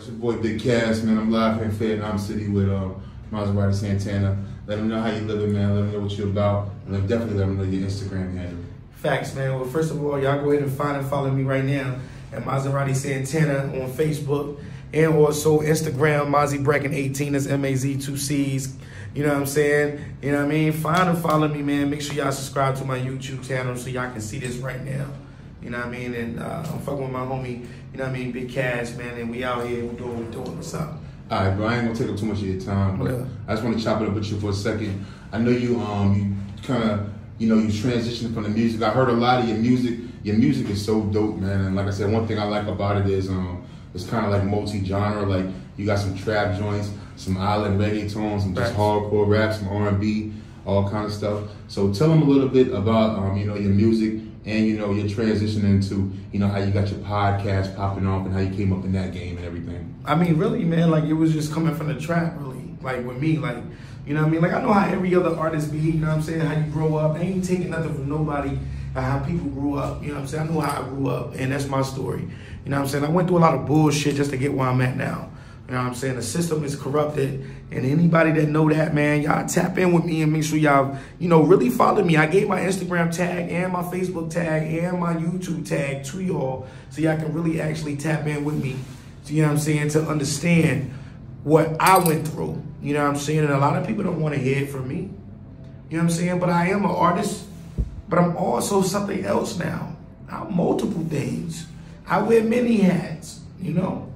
It's your boy Big Cass, man. I'm live here in Vietnam City with uh, Maserati Santana. Let them know how you living, man. Let them know what you're about. And definitely let them know your Instagram handle. Facts, man. Well, first of all, y'all go ahead and find and follow me right now at Maserati Santana on Facebook and also Instagram, Mazee Bracken 18. That's M A Z two C's. You know what I'm saying? You know what I mean? Find and follow me, man. Make sure y'all subscribe to my YouTube channel so y'all can see this right now. You know what I mean? And uh, I'm fucking with my homie, you know what I mean? Big Cass, man. And we out here, we doing what we doing. What's up? All right, bro. I ain't gonna take up too much of your time, but Okay. I just want to chop it up with you for a second. I know you, um, you kind of, you know, you transitioned from the music. I heard a lot of your music. Your music is so dope, man. And like I said, one thing I like about it is, um, it's kind of like multi-genre. Like you got some trap joints, some island reggaeton, some just hardcore rap, some R&B, all kind of stuff. So tell them a little bit about, um, you know, your music and you know your transition into, you know, how you got your podcast popping off and how you came up in that game and everything. I mean, really, man, like it was just coming from the trap, really. Like with me, like, you know what I mean? Like I know how every other artist be, you know what I'm saying? How you grow up. I ain't taking nothing from nobody, how people grew up, you know what I'm saying? I know how I grew up, and that's my story. You know what I'm saying? I went through a lot of bullshit just to get where I'm at now. You know what I'm saying? The system is corrupted, and anybody that know that, man, y'all tap in with me and make sure y'all, you know, really follow me. I gave my Instagram tag and my Facebook tag and my YouTube tag to y'all, so y'all can really actually tap in with me. So, you know what I'm saying? To understand what I went through. You know what I'm saying? And a lot of people don't want to hear it from me. You know what I'm saying? But I am an artist, but I'm also something else now. I'm multiple things. I wear many hats, you know?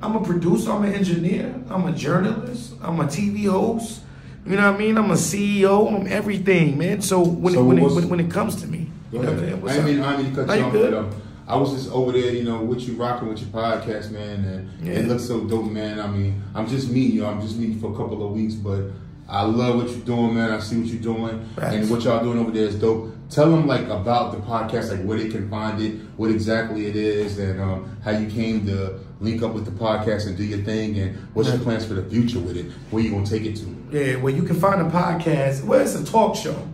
I'm a producer, I'm an engineer, I'm a journalist, I'm a TV host. You know what I mean? I'm a CEO, I'm everything, man. So when So it, when, it, when, when it comes to me, Go you know what I'm I mean, I mean cut you off, but um, I was just over there, you know, with you rocking with your podcast, man, and Yeah. it looks so dope, man. I mean, I'm just me, you know, I'm just me for a couple of weeks, but I love what you're doing, man. I see what you're doing, Facts. and what y'all doing over there is dope. Tell them like about the podcast, like where they can find it, what exactly it is, and um, how you came to link up with the podcast and do your thing, and what's your plans for the future with it, where you gonna take it to. Yeah, well, you can find a podcast. Well, it's a talk show.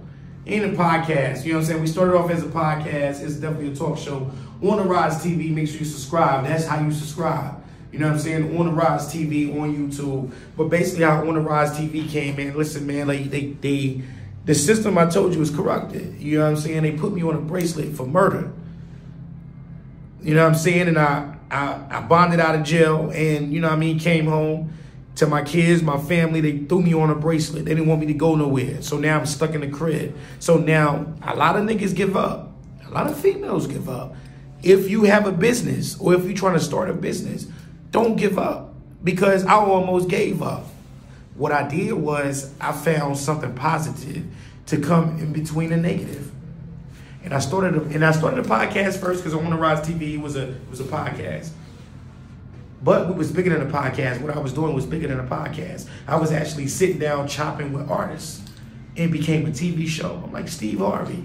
Ain't a podcast. You know what I'm saying? We started off as a podcast. It's definitely a talk show. On the Rise TV, make sure you subscribe. That's how you subscribe. You know what I'm saying? On the Rise TV on YouTube. But basically, how On the Rise TV came in. Listen, man, like they they the system I told you is corrupted. You know what I'm saying? They put me on a bracelet for murder. You know what I'm saying? And I, I, I bonded out of jail and, you know what I mean, came home to my kids, my family. They threw me on a bracelet. They didn't want me to go nowhere. So now I'm stuck in the crib. So now a lot of niggas give up. A lot of females give up. If you have a business or if you're trying to start a business, don't give up because I almost gave up. What I did was I found something positive to come in between the negative. And I started a, and I started a podcast first because on the Rise TV was a was a podcast. But it was bigger than a podcast, what I was doing was bigger than a podcast. I was actually sitting down chopping with artists. It became a TV show. I'm like Steve Harvey.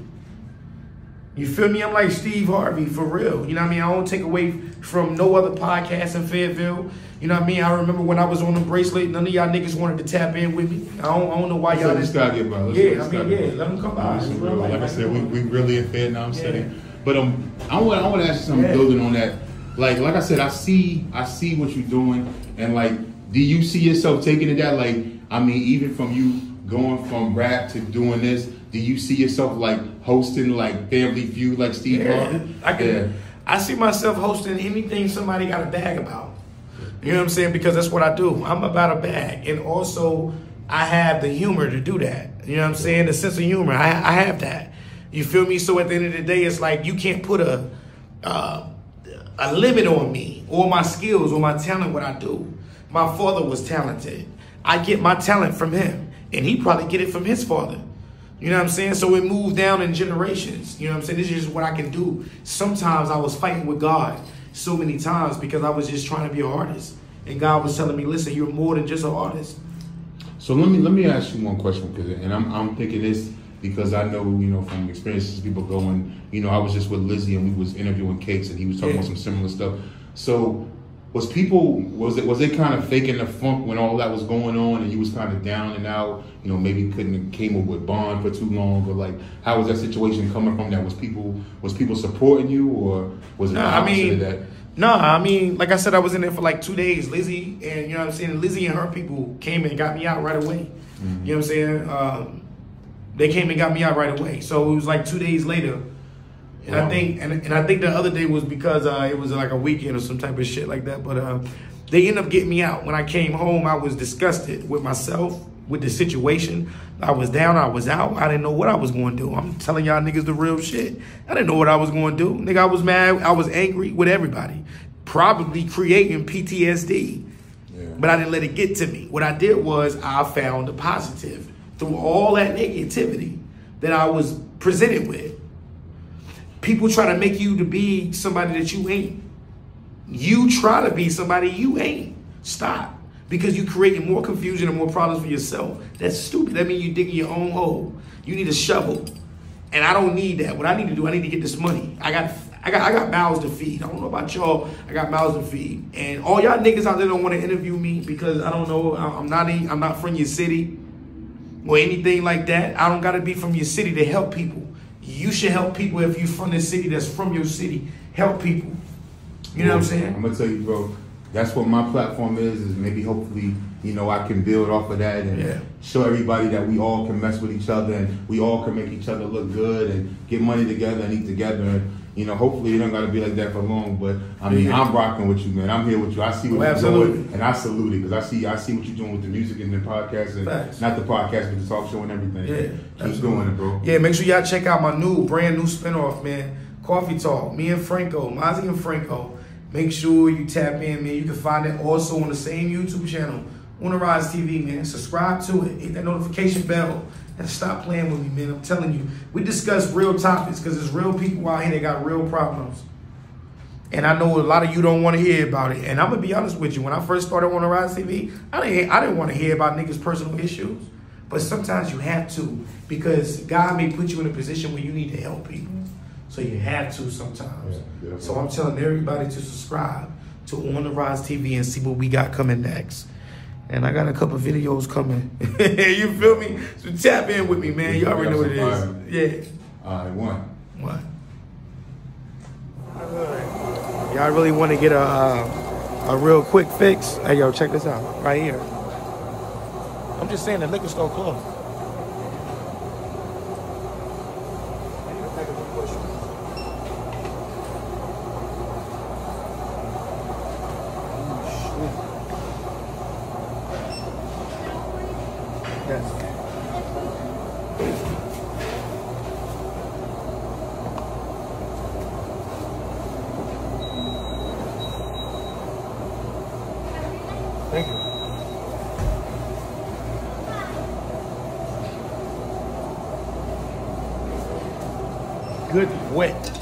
You feel me? I'm like Steve Harvey for real. You know what I mean? I don't take away from no other podcast in Fayetteville. You know what I mean? I remember when I was on the bracelet, none of y'all niggas wanted to tap in with me. I don't, I don't know why y'all So didn't. get by. Let's- Yeah, I mean, yeah, let 'em come by. Real. real Like I said, we, we really in Vietnam City. Yeah. But um, I want I want to ask you something Yeah. building on that. Like like I said, I see I see what you're doing, and like, do you see yourself taking it that? Like, I mean, even from you going from rap to doing this, do you see yourself like hosting like Family Feud, like Steve Yeah, Harvey? I can. Yeah. I see myself hosting anything somebody got a bag about. You know what I'm saying? Because that's what I do. I'm about a bag, and also I have the humor to do that. You know what I'm saying? The sense of humor. I, I have that. You feel me? So at the end of the day, it's like you can't put a uh, a limit on me or my skills or my talent. What I do. My father was talented. I get my talent from him, and he probably get it from his father. You know what I'm saying? So it moved down in generations. You know what I'm saying? This is just what I can do. Sometimes I was fighting with God so many times because I was just trying to be an artist. And God was telling me, listen, you're more than just an artist. So let me let me ask you one question, because and I'm I'm thinking this because I know you know from experiences people going. You know, I was just with Lizzie and we was interviewing Cakes and he was talking Yeah. about some similar stuff. So was people was it was they kind of faking the funk when all that was going on and you was kind of down and out? You know, maybe couldn't have came up with bond for too long, but like how was that situation coming from? That was people was people supporting you or was it the Nah, I opposite mean, of that? No, I mean, like I said, I was in there for like two days. Lizzie and you know what I'm saying. Lizzie and her people came and got me out right away. Mm-hmm. You know what I'm saying? Um, they came and got me out right away. So it was like two days later. And wow. I think and, and I think the other day was because uh, it was like a weekend or some type of shit like that. But uh, they ended up getting me out. When I came home, I was disgusted with myself, with the situation. I was down, I was out. I didn't know what I was going to do. I'm telling y'all niggas the real shit. I didn't know what I was going to do. Nigga, I was mad. I was angry with everybody. Probably creating PTSD. Yeah. But I didn't let it get to me. What I did was I found the positive through all that negativity that I was presented with. People try to make you to be somebody that you ain't. You try to be somebody you ain't. Stop because you're creating more confusion and more problems for yourself. That's stupid. That means you're digging your own hole. You need a shovel. And I don't need that. What I need to do, I need to get this money. I got I got I got mouths to feed. I don't know about y'all. I got mouths to feed. And all y'all niggas out there don't want to interview me because I don't know. I'm not I'm not from your city or anything like that. I don't gotta be from your city to help people. You should help people if you're from the city that's from your city. Help people. You know what I'm saying? I'm gonna tell you, bro that's what my platform is. Is maybe hopefully you know I can build off of that and yeah. show everybody that we all can mess with each other and we all can make each other look good and get money together and eat together. And, you know, hopefully it don't got to be like that for long. But I mean, yeah. I'm rocking with you, man. I'm here with you. I see what oh, you're doing, and I salute it because I see I see what you're doing with the music and the podcast and Facts. not the podcast but the talk show and everything. Yeah, keep absolutely. doing it, bro. Yeah, make sure y'all check out my new brand new spinoff, man. Coffee Talk. Me and Franco, Mazee and Franco. Make sure you tap in, man. You can find it also on the same YouTube channel, on the Rise TV, man. Subscribe to it. Hit that notification bell. And stop playing with me, man. I'm telling you. We discuss real topics because there's real people out here that got real problems. And I know a lot of you don't want to hear about it. And I'm gonna be honest with you. When I first started on the Rise TV, I didn't I didn't want to hear about niggas' personal issues. But sometimes you have to because God may put you in a position where you need to help people. So you have to sometimes. Yeah, so I'm telling everybody to subscribe to On the Rise TV and see what we got coming next. And I got a couple videos coming. you feel me? So tap in with me, man. You already know what it is. Yeah. All right, one. One. Y'all really want to get a uh, a real quick fix? Hey, yo, check this out right here. I'm just saying the liquor store closed. Thank you. Good wet.